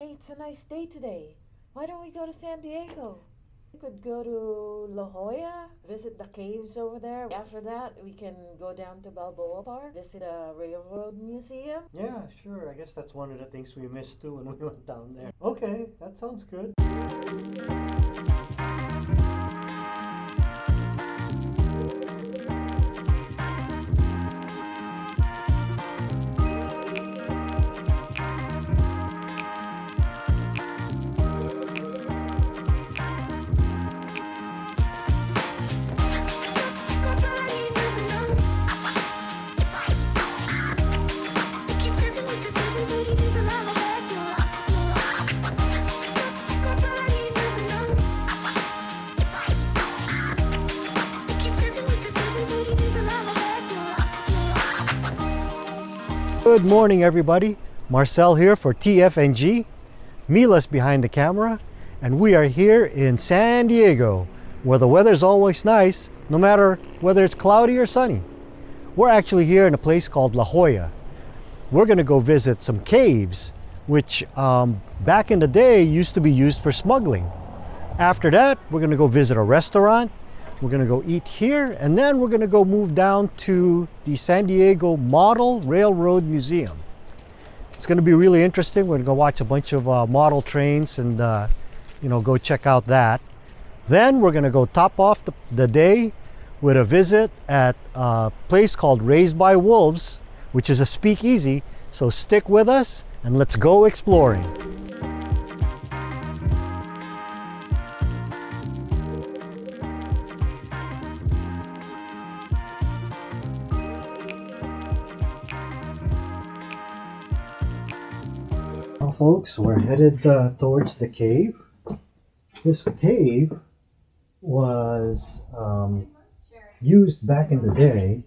Hey, it's a nice day today. Why don't we go to San Diego? We could go to La Jolla, visit the caves over there. After that, we can go down to Balboa Park, visit a railroad museum. Yeah, sure. I guess that's one of the things we missed too when we went down there. Okay, that sounds good. Good morning, everybody. Marcel here for TFNG. Mila's behind the camera, and we are here in San Diego, where the weather's always nice, no matter whether it's cloudy or sunny. We're actually here in a place called La Jolla. We're going to go visit some caves, which um, back in the day used to be used for smuggling. After that, we're going to go visit a restaurant we're gonna go eat here and then we're gonna go move down to the San Diego Model Railroad Museum. It's gonna be really interesting. We're gonna go watch a bunch of uh, model trains and uh, you know, go check out that. Then we're gonna go top off the, the day with a visit at a place called Raised by Wolves, which is a speakeasy. So stick with us and let's go exploring. Folks, we're headed uh, towards the cave. This cave was um, used back in the day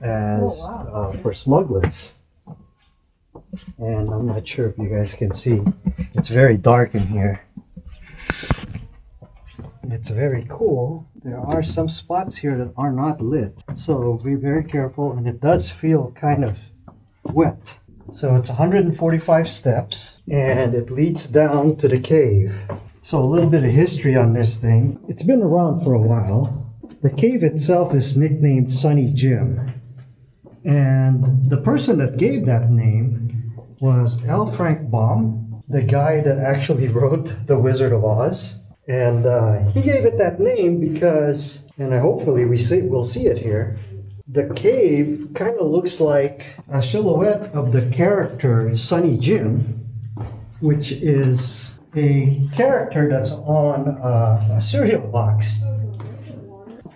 as oh, uh, for smugglers. And I'm not sure if you guys can see. It's very dark in here. It's very cool. There are some spots here that are not lit. So be very careful and it does feel kind of wet. So it's 145 steps and it leads down to the cave. So a little bit of history on this thing. It's been around for a while. The cave itself is nicknamed Sunny Jim. And the person that gave that name was L. Frank Baum, the guy that actually wrote The Wizard of Oz. And uh, he gave it that name because, and hopefully we see, we'll see it here, the cave kind of looks like a silhouette of the character Sunny Jim, which is a character that's on a, a cereal box.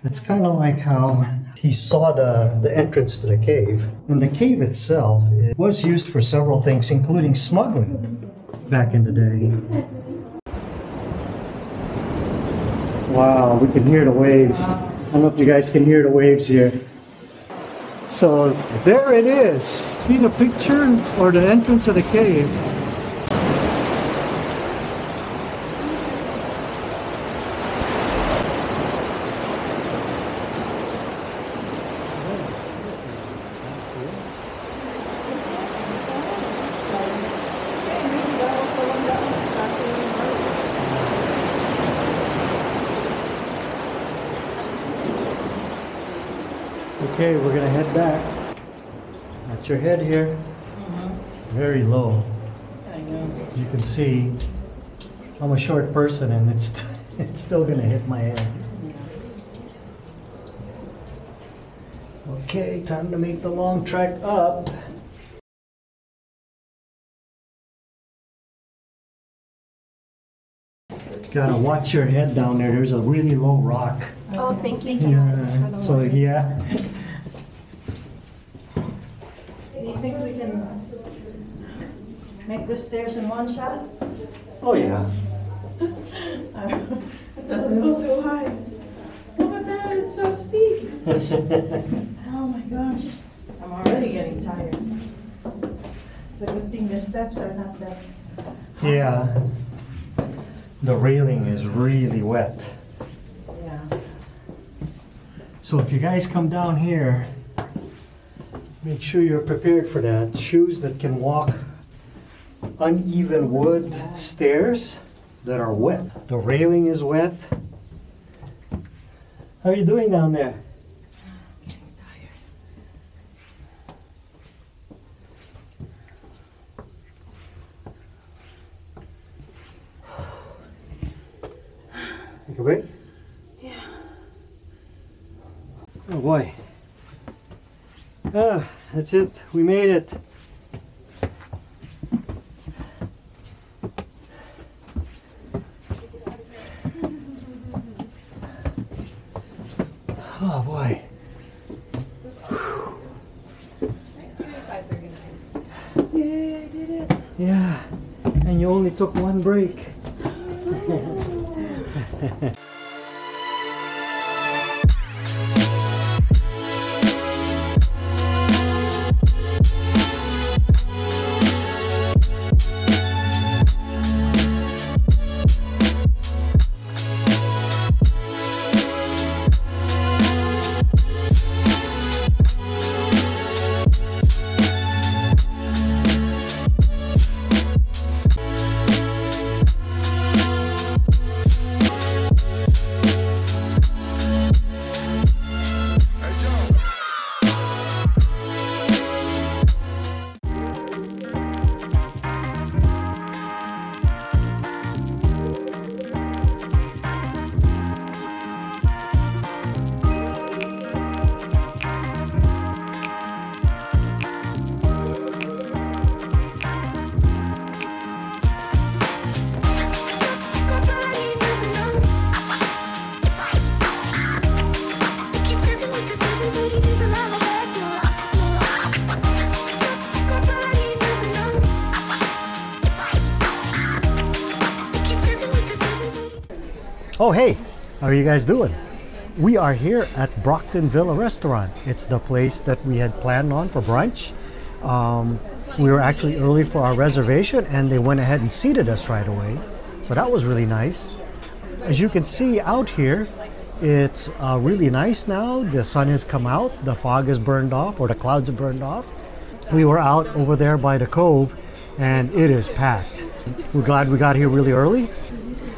It's kind of like how he saw the, the entrance to the cave. And the cave itself it was used for several things, including smuggling back in the day. Wow, we can hear the waves. I don't know if you guys can hear the waves here. So there it is. See the picture or the entrance of the cave. Okay, we're gonna head back. That's your head here. Mm-hmm. Very low. I know. You can see, I'm a short person and it's, it's still gonna hit my head. Okay, time to make the long trek up. Gotta watch your head down there. There's a really low rock. Oh, thank you so Yeah, much. so yeah, think we can make the stairs in one shot? Oh, yeah. It's a little too high. Look at that, it's so steep. Oh my gosh, I'm already getting tired. It's a good thing the steps are not that. Yeah. The railing is really wet. Yeah. So if you guys come down here, Make sure you're prepared for that. Shoes that can walk uneven wood stairs that are wet. The railing is wet. How are you doing down there? Take a break? Yeah. Oh boy. Ah, that's it. We made it. Oh boy. Yay, I did it. Yeah. And you only took one break. Oh, hey, how are you guys doing? We are here at Brockton Villa Restaurant. It's the place that we had planned on for brunch. Um, we were actually early for our reservation and they went ahead and seated us right away. So that was really nice. As you can see out here, it's uh, really nice now. The sun has come out, the fog has burned off, or the clouds are burned off. We were out over there by the cove and it is packed. We're glad we got here really early.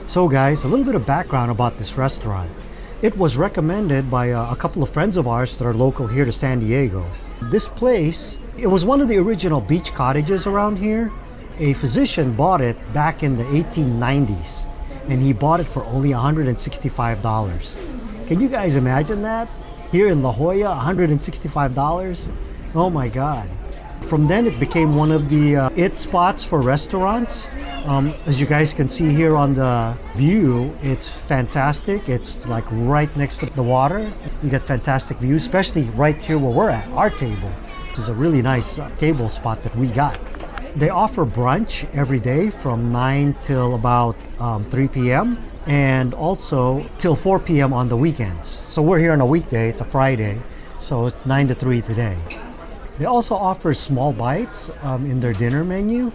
So, guys, a little bit of background about this restaurant. It was recommended by uh, a couple of friends of ours that are local here to San Diego. This place, it was one of the original beach cottages around here. A physician bought it back in the 1890s, and he bought it for only $165. Can you guys imagine that? Here in La Jolla, $165? Oh my God. From then, it became one of the uh, it spots for restaurants. Um, as you guys can see here on the view, it's fantastic. It's like right next to the water. You get fantastic view, especially right here where we're at, our table. This is a really nice uh, table spot that we got. They offer brunch every day from 9 till about um, 3 p.m. and also till 4 p.m. on the weekends. So we're here on a weekday, it's a Friday, so it's 9 to 3 today. They also offer small bites um, in their dinner menu.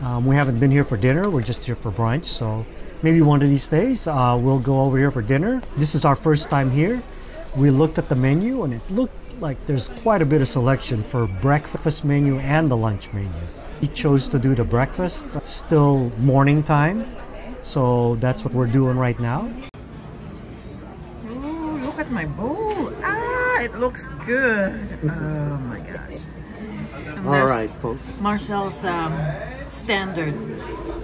Um, we haven't been here for dinner, we're just here for brunch. So maybe one of these days uh, we'll go over here for dinner. This is our first time here. We looked at the menu and it looked like there's quite a bit of selection for breakfast menu and the lunch menu. We chose to do the breakfast. It's still morning time, so that's what we're doing right now. Looks good. Oh my gosh. And All there's right, folks. Marcel's um, standard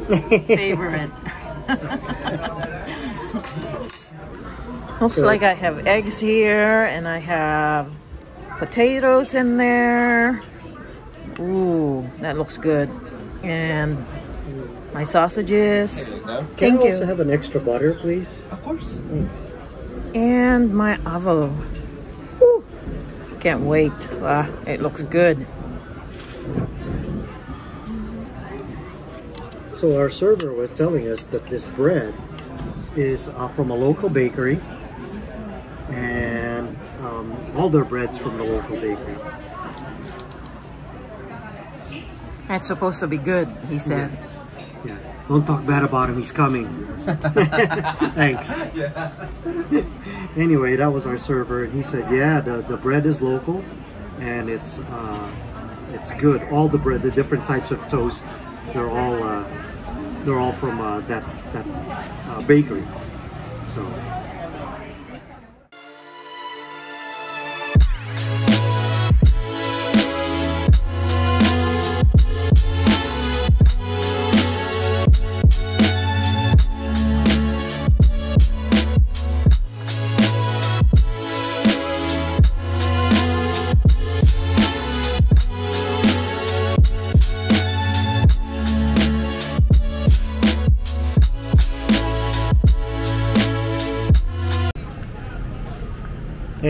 favorite. Looks So- like I have eggs here and I have potatoes in there. Ooh, that looks good. And my sausages. Can Thank I also have an extra butter, please? Of course. Thanks. And my avo. Whew. Can't wait. Ah, it looks good. So our server was telling us that this bread is uh, from a local bakery, and um, all their breads from the local bakery. It's supposed to be good, he said. Yeah, don't talk bad about him. He's coming. Thanks. anyway, that was our server, and he said, "Yeah, the, the bread is local, and it's uh, it's good. All the bread, the different types of toast they're all uh, they're all from uh, that that uh, bakery. So.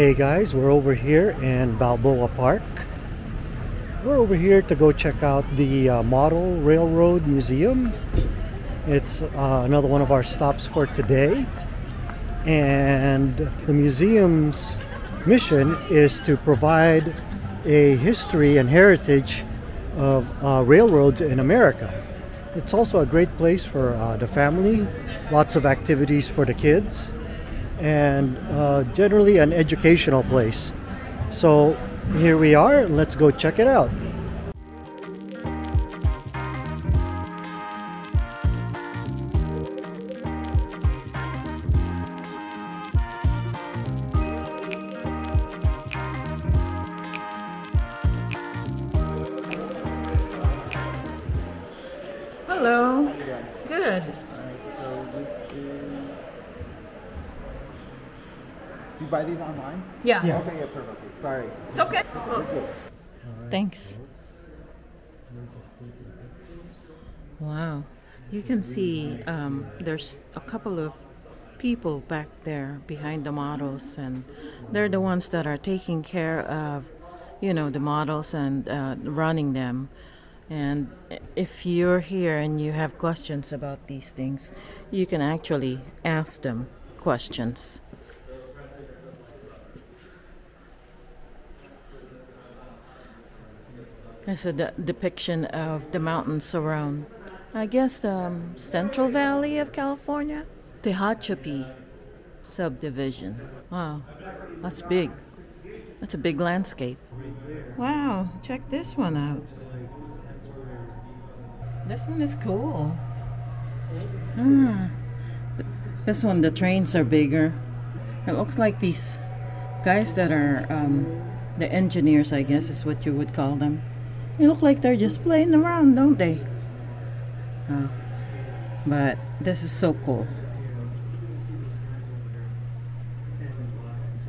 Hey guys, we're over here in Balboa Park. We're over here to go check out the uh, Model Railroad Museum. It's uh, another one of our stops for today. And the museum's mission is to provide a history and heritage of uh, railroads in America. It's also a great place for uh, the family, lots of activities for the kids and uh, generally an educational place. So here we are, let's go check it out. Yeah. Yeah. Okay, yeah, perfect. Okay, Sorry. It's okay. Okay. Thanks. Wow. You can see um, there's a couple of people back there behind the models, and they're the ones that are taking care of, you know, the models and uh, running them. And if you're here and you have questions about these things, you can actually ask them questions. It's a de- depiction of the mountains around, I guess, the um, Central Valley of California. Tehachapi subdivision. Wow, that's big. That's a big landscape. Wow, check this one out. This one is cool. Ah, this one, the trains are bigger. It looks like these guys that are um, the engineers, I guess is what you would call them. They look like they're just playing around, don't they? Oh. But this is so cool.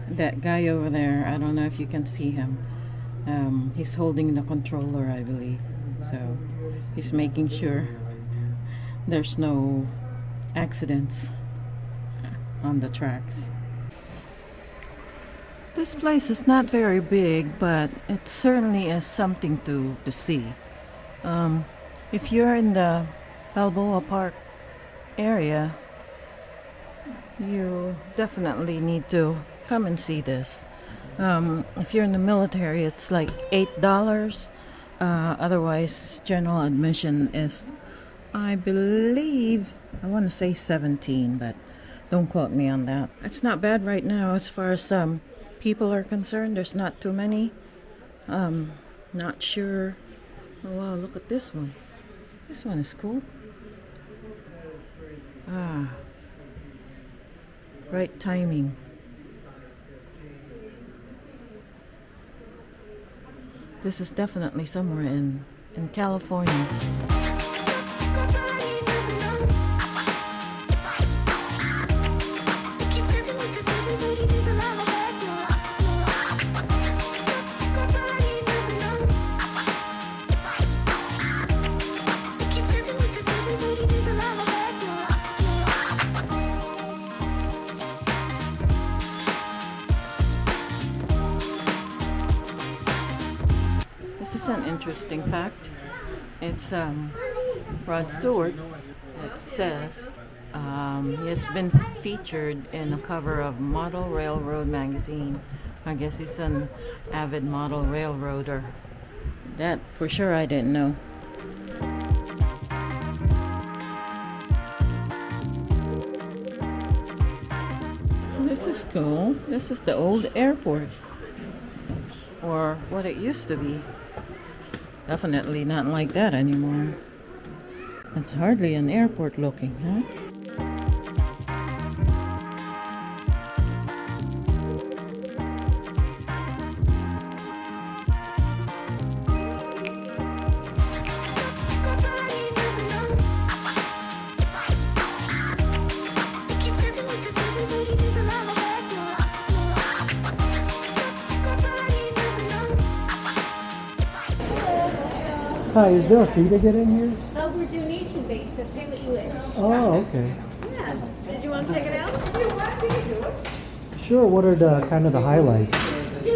That guy over there, I don't know if you can see him. Um, he's holding the controller, I believe. So he's making sure there's no accidents on the tracks. This place is not very big, but it certainly is something to, to see. Um, if you're in the Balboa Park area, you definitely need to come and see this. Um, if you're in the military, it's like eight dollars. Uh, otherwise, general admission is, I believe, I want to say seventeen, but don't quote me on that. It's not bad right now as far as um, people are concerned. There's not too many. Um, not sure. Oh wow, look at this one. This one is cool. Ah, right timing. This is definitely somewhere in in California. Interesting fact. It's um, Rod Stewart. It says um, he has been featured in the cover of Model Railroad magazine. I guess he's an avid model railroader. That for sure I didn't know. This is cool. This is the old airport. Or what it used to be. Definitely not like that anymore. It's hardly an airport looking, huh? Hi, is there a fee to get in here? Oh, we're donation based, so pay what you wish. Oh, okay. Yeah. Did you want to check it out? Sure. What are the kind of the highlights?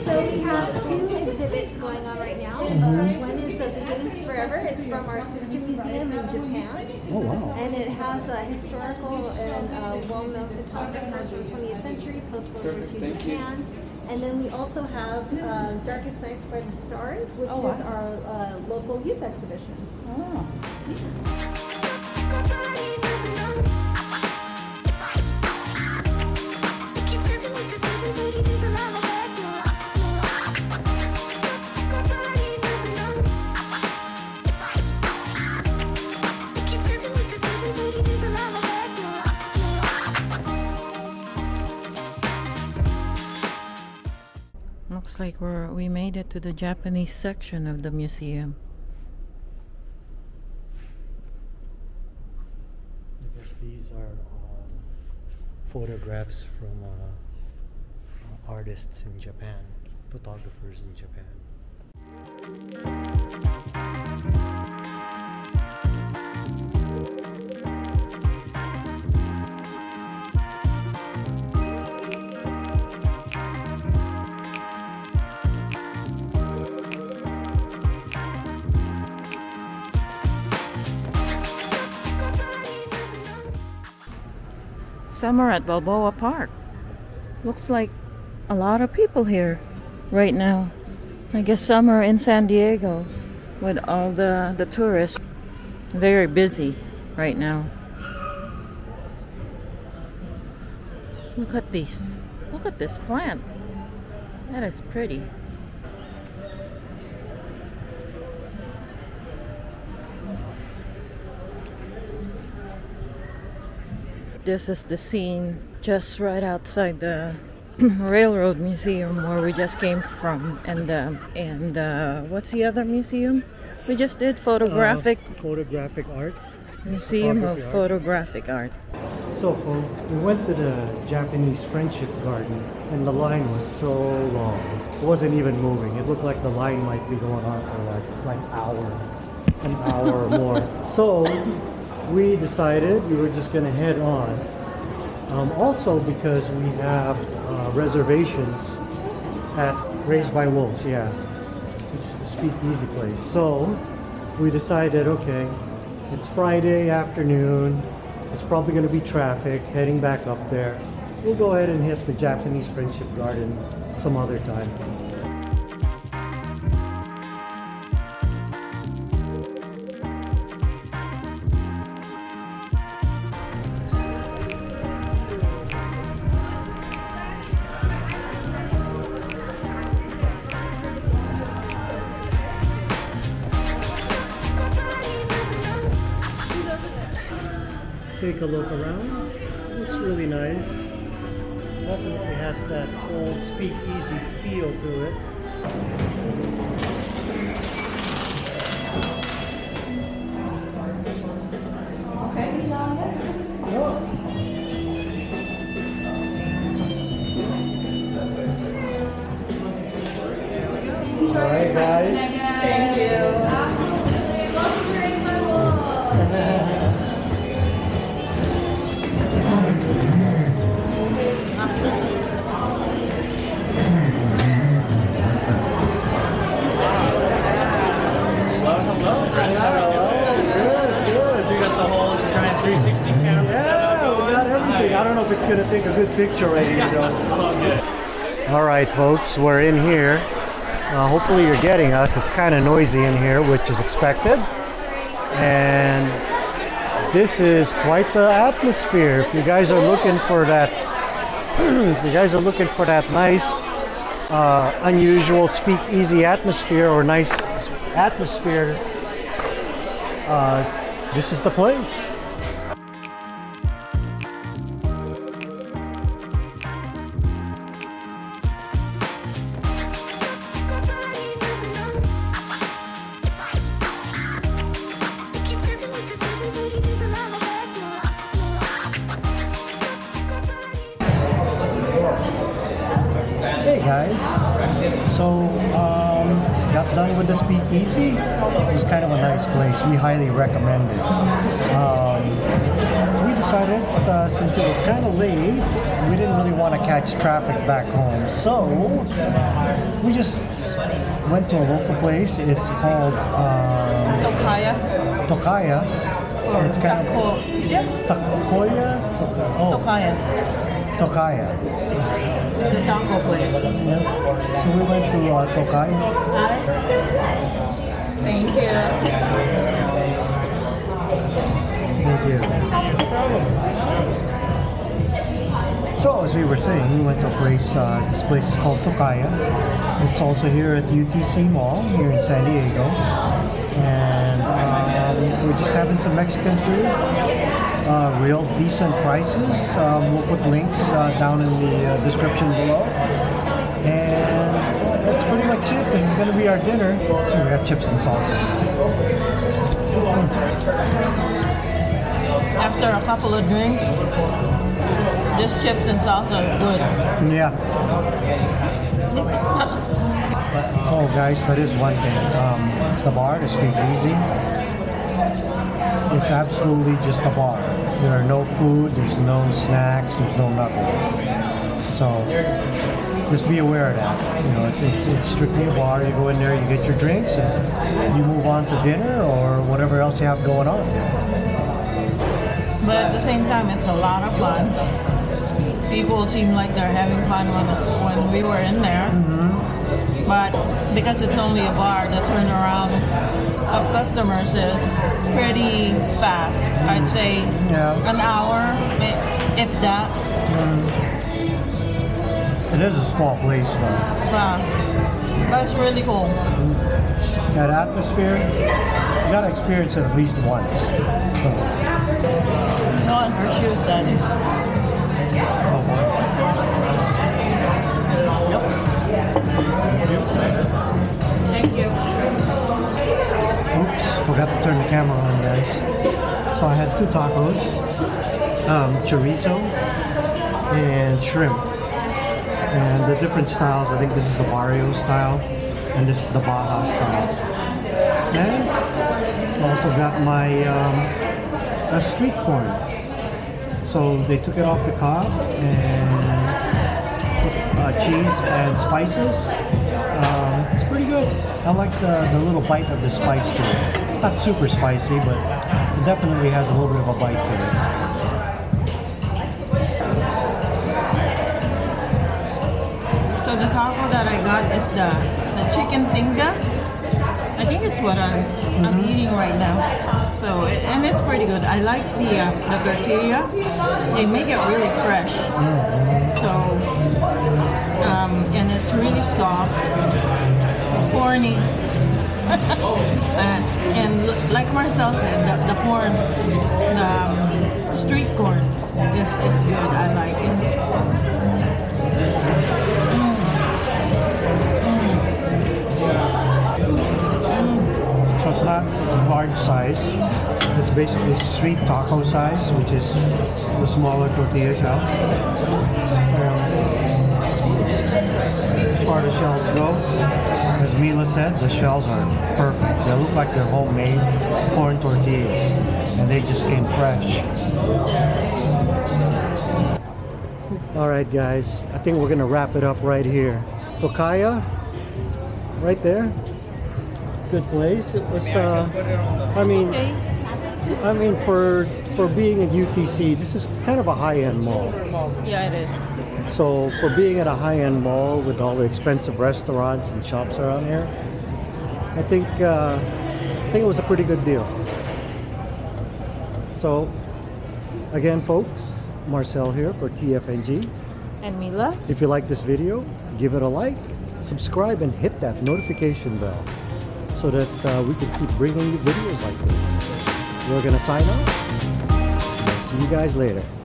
So we have two exhibits going on right now. Uh, one is the Beginnings Forever. It's from our sister museum in Japan. Oh, wow. And it has a historical and uh, well-known photographers from the 20th century, post-World War II Japan. And then we also have uh, Darkest Nights by the Stars, which Oh, wow. is our uh, local youth exhibition. Oh. Looks to the Japanese section of the museum. I guess these are um, photographs from uh, artists in Japan, photographers in Japan. Summer at Balboa Park. Looks like a lot of people here right now. I guess summer in San Diego with all the, the tourists. Very busy right now. Look at this. Look at this plant. That is pretty. This is the scene just right outside the railroad museum where we just came from, and uh, and uh, what's the other museum we just did? Photographic Uh, photographic art. Museum of photography Photographic Art. So, folks, we went to the Japanese Friendship Garden, and the line was so long. It wasn't even moving. It looked like the line might be going on for like like hour, an hour or more. So, we decided we were just going to head on. Um, also, because we have uh, reservations at Raised by Wolves, yeah, which is the speakeasy place. So, we decided, okay, it's Friday afternoon. It's probably going to be traffic heading back up there. We'll go ahead and hit the Japanese Friendship Garden some other time. Looks really nice. Definitely has that old speakeasy feel to it. Good picture right here. All right, folks, we're in here. Uh, hopefully, you're getting us. It's kind of noisy in here, which is expected. And this is quite the atmosphere. If you guys are looking for that, if you guys are looking for that nice, uh, unusual speakeasy atmosphere or nice atmosphere uh, this is the place. Guys, so um, got done with the speakeasy. It was kind of a nice place. We highly recommend it. Um, we decided uh, since it was kind of late, we didn't really want to catch traffic back home, so we just went to a local place. It's called um, Tocaya. Tocaya. It's kind of Tako. Takoya. Toka- oh, Tocaya. Tocaya. The taco place. Yeah. So we went to uh, Tocaya. Thank you. Thank you. So as we were saying, we went to a place. Uh, this place is called Tocaya. It's also here at UTC Mall here in San Diego, and um, we're just having some Mexican food. Uh, real decent prices. Um, we'll put links uh, down in the uh, description below. And that's pretty much it. This is going to be our dinner. We got chips and salsa. After a couple of drinks, this chips and salsa is good. Yeah. Oh, guys, that is one thing. Um, the bar, the speakeasy, it's absolutely just a bar. There are no food, there's no snacks, there's no nothing. So just be aware of that. You know, it's, it's strictly a bar. You go in there, you get your drinks, and you move on to dinner or whatever else you have going on. But at the same time, it's a lot of fun. People seem like they're having fun when, when we were in there. Mm-hmm. But because it's only a bar, the turnaround of customers is pretty fast. I'd say Yeah. an hour, if that. Mm. It is a small place, though. Yeah. But it's really cool. Mm. that atmosphere, you gotta experience it at least once. So, Not in her shoes, Daddy. Thank oh, forgot to turn the camera on, guys. So I had two tacos, um, chorizo, and shrimp. And the different styles, I think this is the barrio style, and this is the Baja style. And I also got my um, a street corn. So they took it off the cob and uh, cheese and spices. Um, it's pretty good. I like the, the little bite of the spice to it. Not super spicy, but it definitely has a little bit of a bite to it. So the taco that I got is the, the chicken tinga. I think it's what I'm, I'm eating right now. So it, and it's pretty good. I like the uh, the tortilla. They make it really fresh. So um, and it's really soft, corny. Uh, and like Marcel said, the, the corn, the um, street corn is, is good. I like it. So it's not large size. It's basically street taco size, which is the smaller tortilla shell. Um, as far as shells go, as Mila said, the shells are perfect. They look like they're homemade corn tortillas, and they just came fresh. All right, guys. I think we're gonna wrap it up right here. Tocaya, right there. Good place. It was. Uh, I mean, I mean, for for being at UTC, this is kind of a high-end mall. Yeah, it is. So for being at a high-end mall with all the expensive restaurants and shops around here, I think uh, I think it was a pretty good deal. So again, folks, Marcel here for TFNG. And Mila? If you like this video, give it a like, subscribe, and hit that notification bell so that uh, we can keep bringing you videos like this. we're gonna sign off. See you guys later.